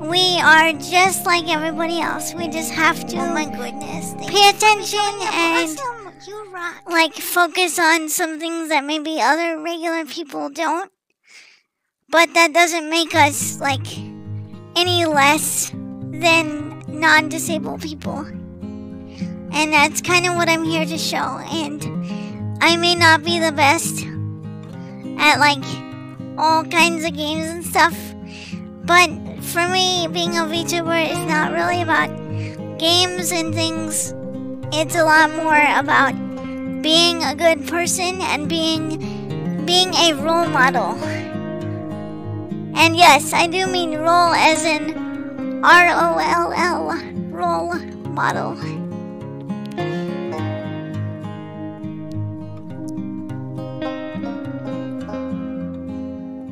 we are just like everybody else. We just have to Oh my goodness. Pay attention and awesome. You rock. like focus on some things that maybe other regular people don't. But that doesn't make us like any less than non disabled people. And that's kind of what I'm here to show. And I may not be the best at like all kinds of games and stuff, but for me, being a VTuber is not really about games and things. It's a lot more about being a good person and being being a role model. And yes, I do mean roll as in R O L L roll model.